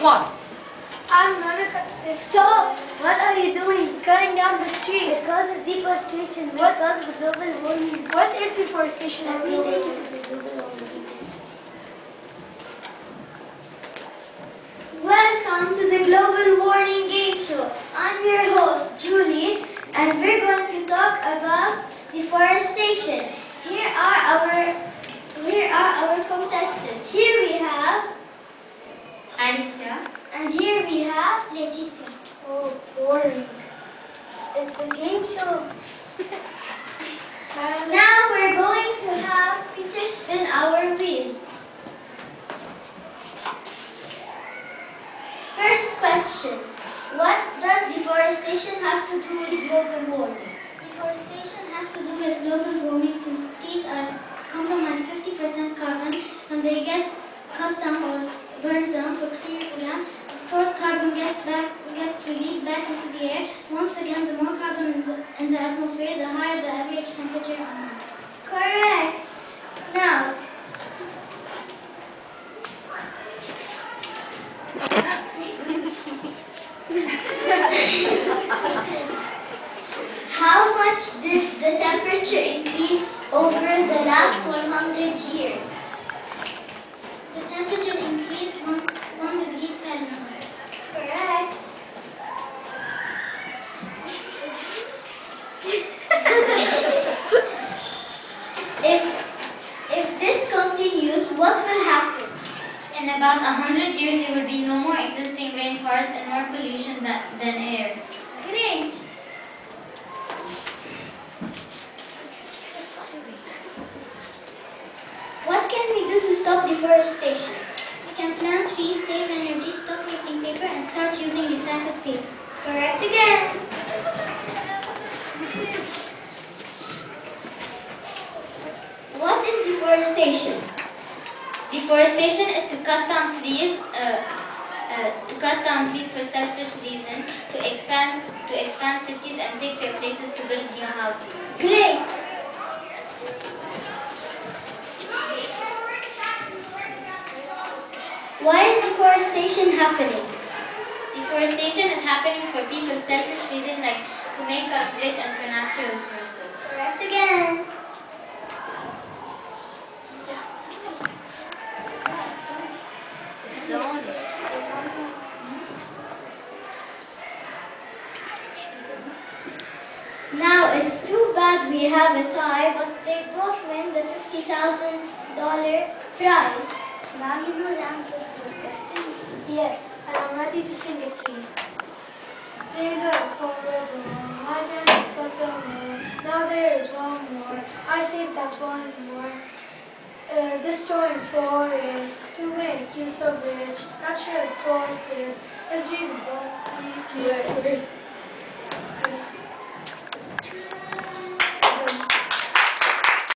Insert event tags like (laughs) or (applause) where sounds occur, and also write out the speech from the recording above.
One. I'm Monica. Stop! What are you doing? Going down the street. Because of deforestation. What? Because of global warming. What is deforestation and global Everything warming? is global warming. Welcome to the Global Warming Game Show. I'm your host, Julie, and we're going to talk about deforestation. Here are our here are our contestants. Here we have Alicia. and here we have Leticia. Oh, boring. It's a game show. (laughs) now we're going to have Peter spin our wheel. First question. What does deforestation have to do with global warming? Deforestation has to do with global warming since trees are compromise 50% carbon and they get cut down or burned down to clear land. Stored carbon gets back gets released back into the air. Once again, the more carbon in the, in the atmosphere, the higher the average temperature. Correct. Now, how much did the temperature increase over the last 100 years? The temperature In about a hundred years, there will be no more existing rainforest and more pollution than, than air. Great. What can we do to stop deforestation? We can plant trees, save energy, stop wasting paper, and start using recycled paper. Correct again. What is deforestation? Deforestation is to cut down trees, uh, uh, to cut down trees for selfish reasons, to expand to expand cities and take their places to build new houses. Great. Why is deforestation happening? Deforestation is happening for people's selfish reasons, like to make us rich and for natural resources. Correct again. It's too bad we have a tie, but they both win the $50,000 prize. Now you know the answers to the questions. Yes, and I'm ready to sing it to you. They look horrible, I can't but the moon. Now there is one more, I think that one more. Uh, destroying forests to make you so rich. Natural sources, as reason don't see clearly.